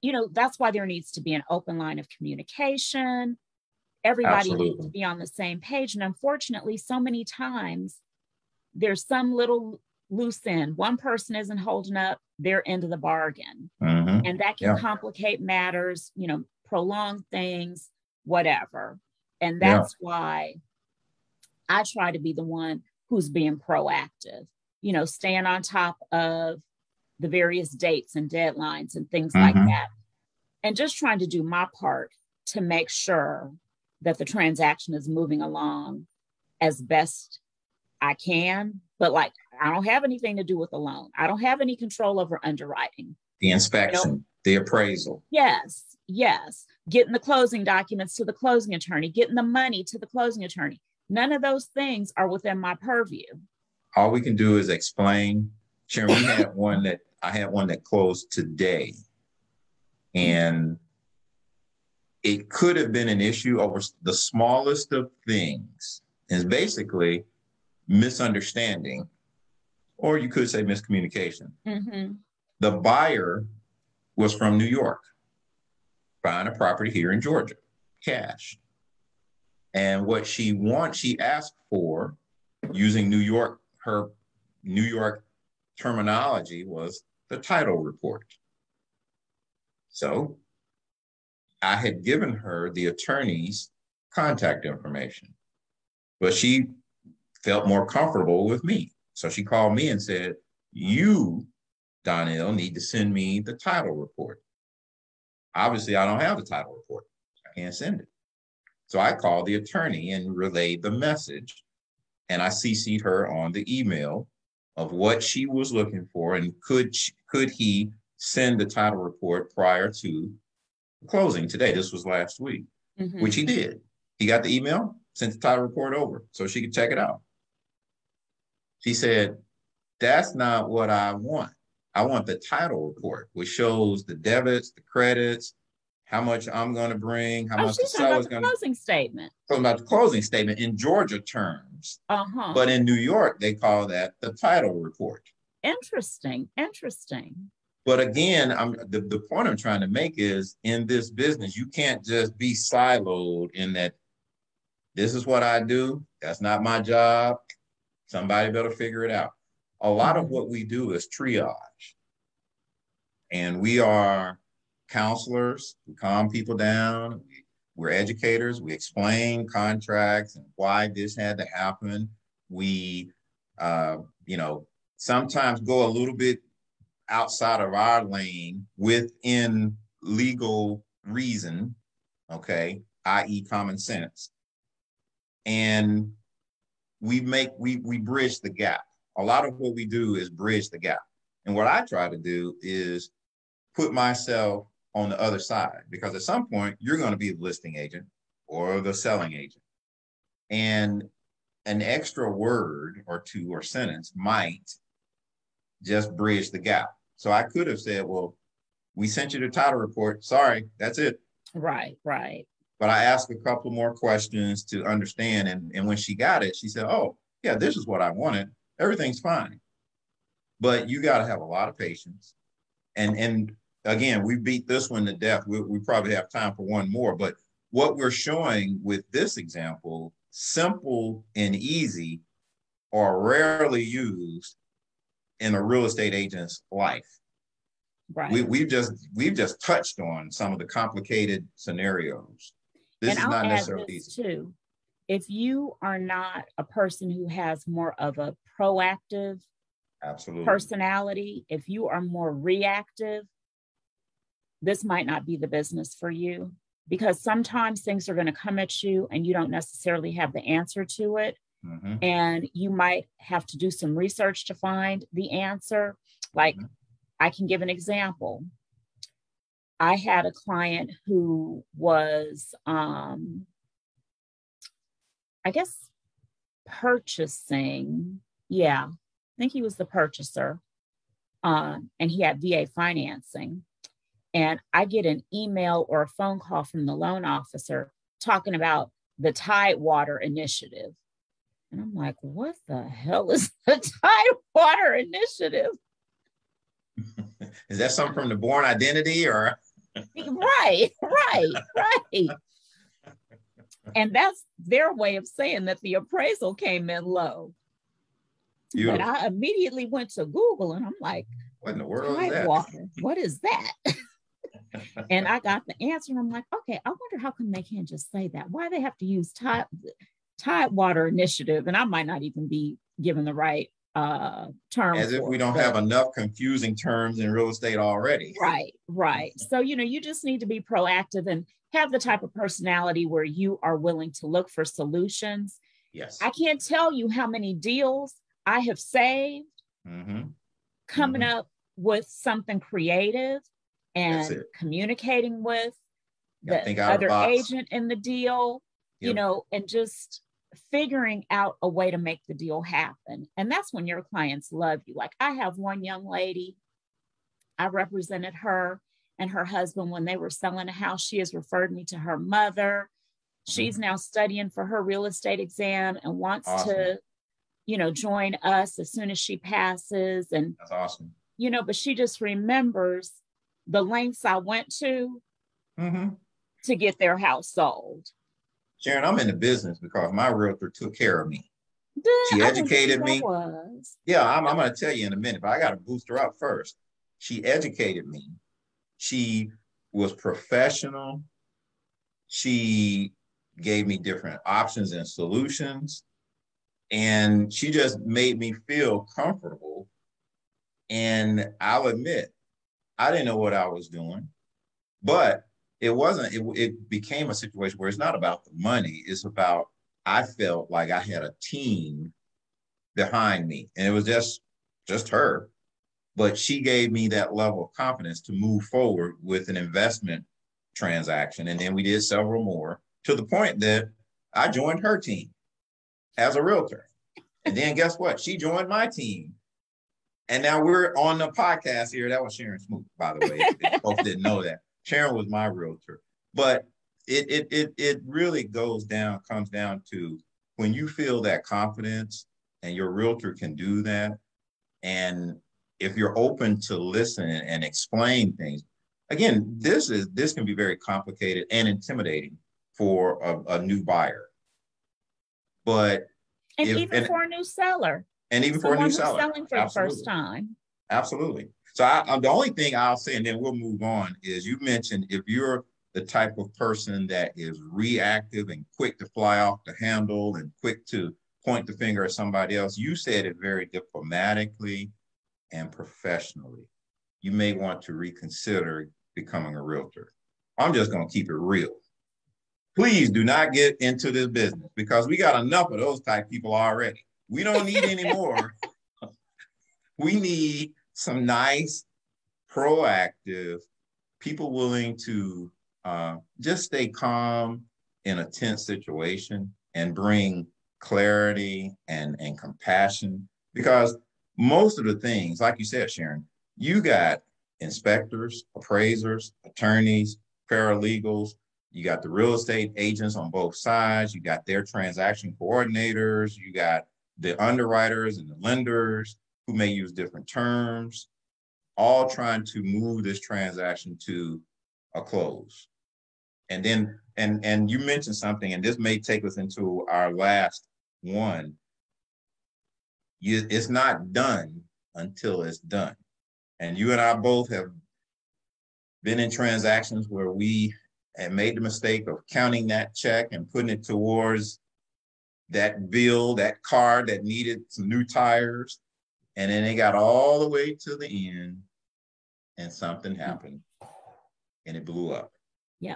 you know, that's why there needs to be an open line of communication. Everybody Absolutely. needs to be on the same page. And unfortunately, so many times there's some little loose end. One person isn't holding up their end of the bargain. Mm-hmm. And that can yeah. complicate matters, you know, prolong things, whatever. And that's yeah. why I try to be the one who's being proactive, you know, staying on top of the various dates and deadlines and things mm-hmm. like that. And just trying to do my part to make sure that the transaction is moving along as best I can, but like I don't have anything to do with the loan. I don't have any control over underwriting. The inspection, you know? the appraisal. Yes, yes. Getting the closing documents to the closing attorney, getting the money to the closing attorney. None of those things are within my purview. All we can do is explain. Sharon, we had one that I had one that closed today. And it could have been an issue over the smallest of things. Is basically misunderstanding, or you could say miscommunication. Mm-hmm. The buyer was from New York, buying a property here in Georgia, cash. And what she wants, she asked for, using New York, her New York terminology was the title report. So I had given her the attorney's contact information, but she felt more comfortable with me. So she called me and said, You, Donell, need to send me the title report. Obviously, I don't have the title report. I can't send it. So I called the attorney and relayed the message. And I CC'd her on the email of what she was looking for and could she, could he send the title report prior to closing today. This was last week, mm-hmm. which he did. He got the email, sent the title report over so she could check it out. She said, That's not what I want. I want the title report, which shows the debits, the credits, how much I'm going to bring, how oh, much the seller's going to. Closing statement. Talking about the closing statement in Georgia terms. Uh-huh. But in New York, they call that the title report. Interesting. Interesting. But again, I'm the, the point I'm trying to make is in this business, you can't just be siloed in that this is what I do. That's not my job. Somebody better figure it out. A lot of mm-hmm. what we do is triage. And we are counselors, we calm people down, we, are educators, we explain contracts and why this had to happen. We, uh, you know, sometimes go a little bit outside of our lane within legal reason, okay, i.e., common sense. And we make we we bridge the gap. A lot of what we do is bridge the gap. And what I try to do is put myself on the other side because at some point you're going to be the listing agent or the selling agent. And an extra word or two or sentence might just bridge the gap. So I could have said, well, we sent you the title report. Sorry, that's it. Right, right. But I asked a couple more questions to understand. And, and when she got it, she said, Oh, yeah, this is what I wanted. Everything's fine. But you got to have a lot of patience. And and again, we beat this one to death. We, we probably have time for one more. But what we're showing with this example, simple and easy, are rarely used in a real estate agent's life. Right. We, we've just we've just touched on some of the complicated scenarios. This and is I'll not necessarily easy. Too. If you are not a person who has more of a proactive Absolutely. personality, if you are more reactive, this might not be the business for you because sometimes things are going to come at you and you don't necessarily have the answer to it. Mm-hmm. And you might have to do some research to find the answer. Like, mm-hmm. I can give an example. I had a client who was, um, I guess, purchasing, yeah, I think he was the purchaser, uh, and he had VA financing. And I get an email or a phone call from the loan officer talking about the Tidewater Initiative. And I'm like, what the hell is the Tidewater Initiative? is that something from the Bourne Identity or? right, right, right. And that's their way of saying that the appraisal came in low. Beautiful. But I immediately went to Google and I'm like, what in the world is that? What is that? And I got the answer. And I'm like, okay, I wonder how come they can't just say that? Why they have to use Tide, Tidewater Initiative? And I might not even be given the right uh term. As if we don't have enough confusing terms in real estate already. Right, right. So, you know, you just need to be proactive and have the type of personality where you are willing to look for solutions. Yes. I can't tell you how many deals I have saved mm-hmm. coming mm-hmm. up with something creative and communicating with the other agent in the deal, yep. you know, and just figuring out a way to make the deal happen. And that's when your clients love you. Like I have one young lady, I represented her and her husband when they were selling a house. She has referred me to her mother. She's mm-hmm. now studying for her real estate exam and wants awesome. to, you know, join us as soon as she passes. And that's awesome. You know, but she just remembers the lengths I went to mm-hmm. to get their house sold. Sharon, I'm in the business because my realtor took care of me. she educated me. Yeah, I'm, I'm going to tell you in a minute, but I got to boost her up first. She educated me. She was professional. She gave me different options and solutions. And she just made me feel comfortable. And I'll admit, I didn't know what I was doing, but it wasn't, it, it became a situation where it's not about the money. It's about, I felt like I had a team behind me and it was just, just her. But she gave me that level of confidence to move forward with an investment transaction. And then we did several more to the point that I joined her team as a realtor. And then guess what? She joined my team and now we're on the podcast here. That was Sharon Smoot, by the way. folks didn't know that. Sharon was my realtor. But it, it it it really goes down, comes down to when you feel that confidence and your realtor can do that. And if you're open to listen and explain things, again, this is this can be very complicated and intimidating for a, a new buyer. But and if, even and, for a new seller and even for a new seller. Selling for Absolutely. the first time. Absolutely. So I, I, the only thing I'll say, and then we'll move on, is you mentioned if you're the type of person that is reactive and quick to fly off the handle and quick to point the finger at somebody else, you said it very diplomatically and professionally. You may want to reconsider becoming a realtor. I'm just going to keep it real. Please do not get into this business because we got enough of those type people already. We don't need any more. we need some nice, proactive people willing to uh, just stay calm in a tense situation and bring clarity and, and compassion. Because most of the things, like you said, Sharon, you got inspectors, appraisers, attorneys, paralegals, you got the real estate agents on both sides, you got their transaction coordinators, you got the underwriters and the lenders who may use different terms, all trying to move this transaction to a close. And then, and and you mentioned something, and this may take us into our last one. You, it's not done until it's done. And you and I both have been in transactions where we have made the mistake of counting that check and putting it towards that bill, that car that needed some new tires. And then they got all the way to the end and something happened and it blew up. Yeah.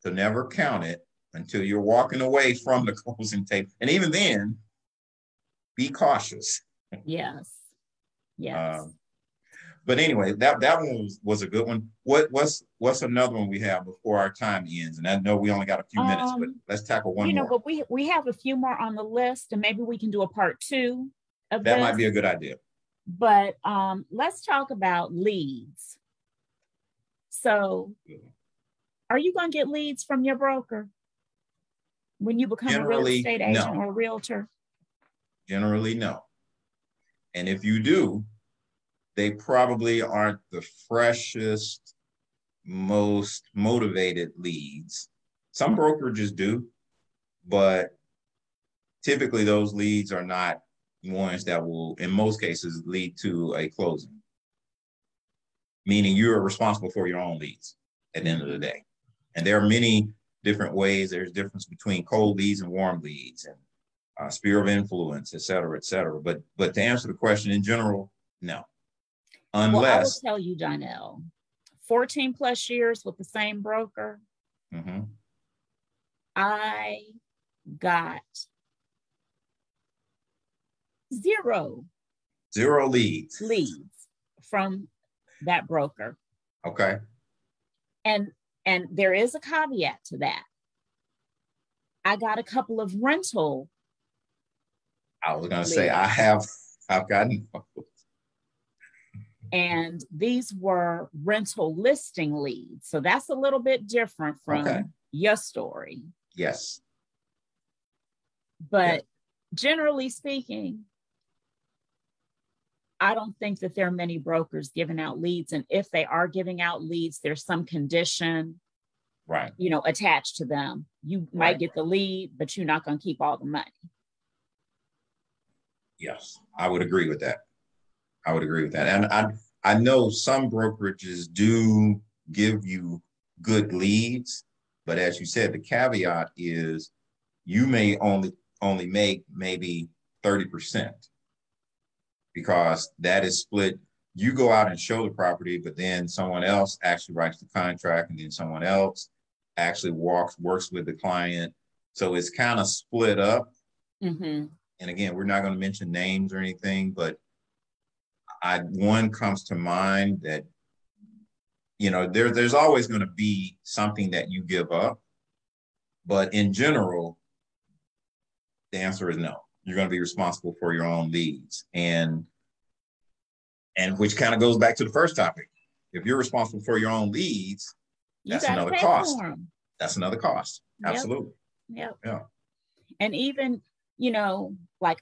So never count it until you're walking away from the closing tape. And even then, be cautious. Yes. Yes. Um, but anyway, that that one was, was a good one. What what's what's another one we have before our time ends? And I know we only got a few minutes, but um, let's tackle one. You know, more. but we we have a few more on the list, and maybe we can do a part two of That this, might be a good idea. but um, let's talk about leads. So, are you going to get leads from your broker when you become a real estate agent no. or a realtor? Generally, no. And if you do, they probably aren't the freshest, most motivated leads. Some brokerages do, but typically those leads are not ones that will, in most cases, lead to a closing. Meaning you are responsible for your own leads at the end of the day. And there are many different ways. There's difference between cold leads and warm leads and uh, sphere of influence, et cetera, et cetera. But but to answer the question in general, no. Well, I will tell you, Donell, 14 plus years with the same broker, Mhm. I got zero zero leads. leads from that broker. Okay. And and there is a caveat to that. I got a couple of rental I was gonna say I have I've gotten and these were rental listing leads. So that's a little bit different from Okay. your story. yes. But generally speaking, I don't think that there are many brokers giving out leads. And if they are giving out leads, there's some condition, Right. you know, attached to them. You might Right. get the lead, but you're not going to keep all the money. Yes. I would agree with that. I would agree with that. And I I know some brokerages do give you good leads, but as you said, the caveat is you may only only make maybe 30% because that is split. You go out and show the property, but then someone else actually writes the contract and then someone else actually walks works with the client. So it's kind of split up hmm and again, we're not going to mention names or anything, but I one comes to mind that you know there there's always going to be something that you give up, but in general, the answer is no. You're going to be responsible for your own leads, and and which kind of goes back to the first topic. If you're responsible for your own leads, that's another cost. that's another cost. Yep. Absolutely. Yep. Yeah. And even, you know, like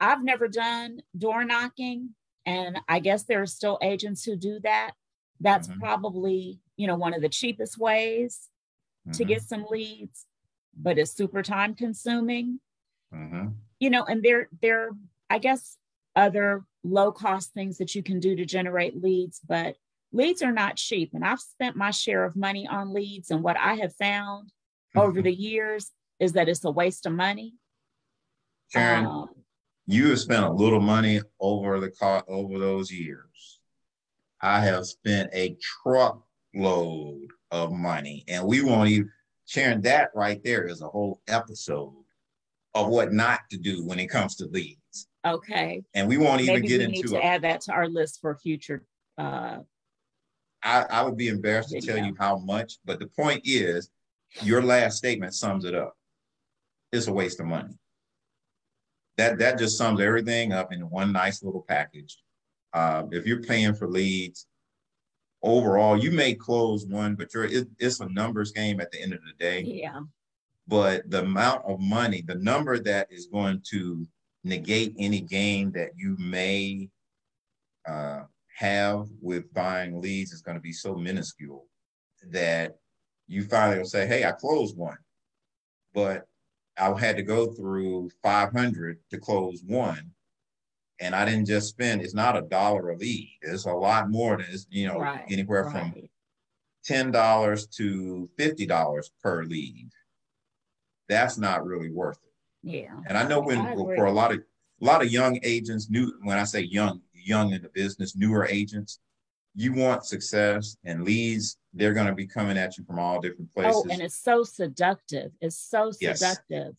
I've never done door knocking, and I guess there are still agents who do that. That's Mhm. probably, you know, one of the cheapest ways to Mhm. get some leads, but it's super time consuming. Mhm. You know, and there there I guess other low cost things that you can do to generate leads, but leads are not cheap. And I've spent my share of money on leads, and what I have found over the years is that it's a waste of money. Sharon, Um, you have spent a little money over the car over those years. I have spent a truckload of money, and we won't even sharing that right there is a whole episode of what not to do when it comes to leads. okay. And we won't even Maybe get we need into to it. add that to our list for future. Uh, I, I would be embarrassed to tell you how much, but the point is, your last statement sums it up. It's a waste of money. That that just sums everything up in one nice little package. Uh, if you're paying for leads, overall, you may close one, but you're it, it's a numbers game at the end of the day. yeah. But the amount of money, the number that is going to negate any gain that you may uh, have with buying leads is going to be so minuscule that you finally will say, "Hey, I closed one," but I had to go through 500 to close one, and I didn't just spend. It's not a dollar a lead. It's a lot more than it's, you know Right, anywhere from ten dollars to fifty dollars per lead. That's not really worth it. Yeah. And I know when I for a lot of a lot of young agents, new when I say young, young in the business, newer agents, you want success and leads. They're going to be coming at you from all different places. Oh, and it's so seductive. It's so Yes. seductive,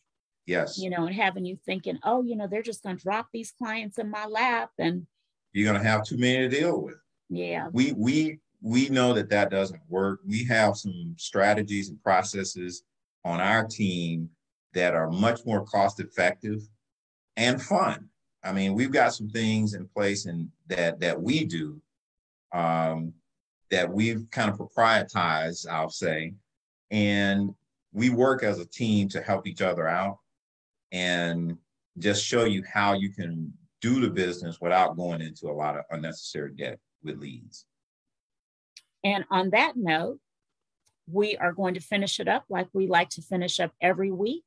yes, you know, and having you thinking, oh, you know, they're just going to drop these clients in my lap. And you're going to have too many to deal with. yeah, We we we know that that doesn't work. We have some strategies and processes on our team that are much more cost effective and fun. I mean, we've got some things in place and that that we do um, that we've kind of proprietized, I'll say, and we work as a team to help each other out and just show you how you can do the business without going into a lot of unnecessary debt with leads. And on that note, we are going to finish it up like we like to finish up every week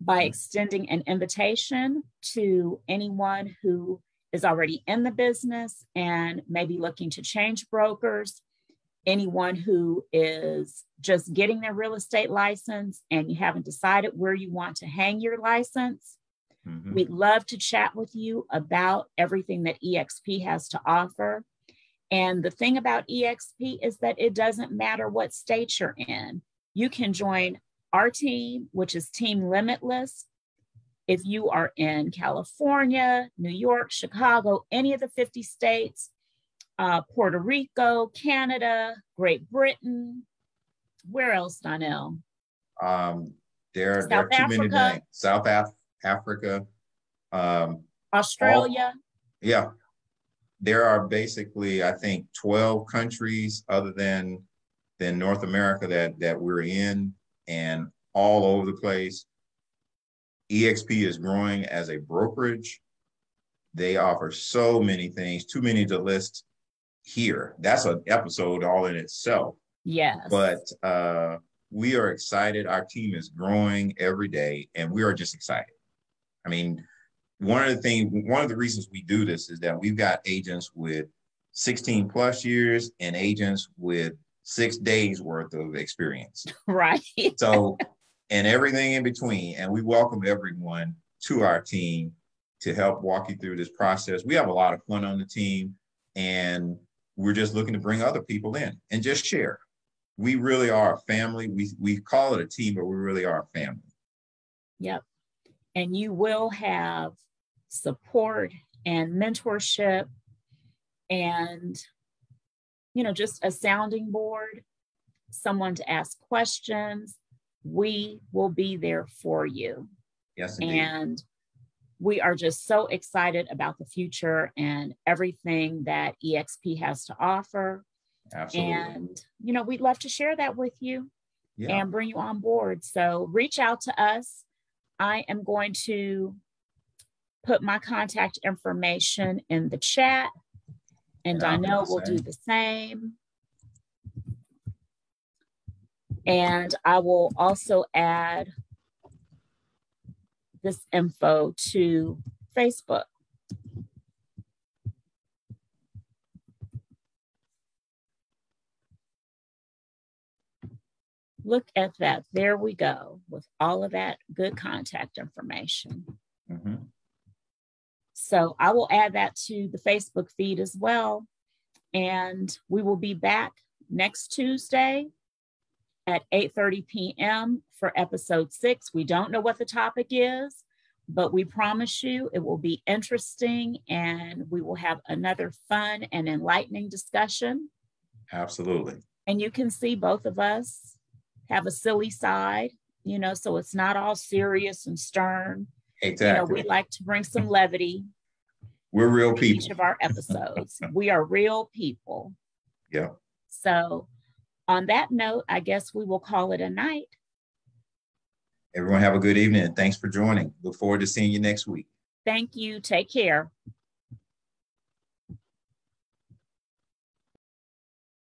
by mm-hmm. extending an invitation to anyone who is already in the business and maybe looking to change brokers, anyone who is just getting their real estate license and you haven't decided where you want to hang your license. Mm-hmm. We'd love to chat with you about everything that EXP has to offer. And the thing about EXP is that it doesn't matter what state you're in. You can join our team, which is Team Limitless. If you are in California, New York, Chicago, any of the 50 states, uh, Puerto Rico, Canada, Great Britain, where else, Donell? Um, there, there are too Africa. many names. South Af- Africa, um, Australia. All, yeah, there are basically, I think, 12 countries other than than North America that that we're in, and all over the place. EXP is growing as a brokerage. They offer so many things, too many to list here. That's an episode all in itself. Yes. But uh, we are excited. Our team is growing every day, and we are just excited. I mean, one of the things, one of the reasons we do this is that we've got agents with 16 plus years and agents with six days worth of experience. Right. so, and everything in between. And we welcome everyone to our team to help walk you through this process. We have a lot of fun on the team, and we're just looking to bring other people in and just share. We really are a family. We, we call it a team, but we really are a family. Yep. And you will have support and mentorship and you know just a sounding board someone to ask questions we will be there for you yes indeed. and we are just so excited about the future and everything that exp has to offer Absolutely. and you know we'd love to share that with you yeah. and bring you on board so reach out to us i am going to put my contact information in the chat, and I know we'll do the same. And I will also add this info to Facebook. Look at that. There we go with all of that good contact information. Mm -hmm. So I will add that to the Facebook feed as well. And we will be back next Tuesday at 8:30 p.m. for episode 6. We don't know what the topic is, but we promise you it will be interesting and we will have another fun and enlightening discussion. Absolutely. And you can see both of us have a silly side, you know, so it's not all serious and stern. Exactly. You know, we like to bring some levity. We're real people. Each of our episodes. we are real people. Yeah. So, on that note, I guess we will call it a night. Everyone have a good evening and thanks for joining. Look forward to seeing you next week. Thank you. Take care.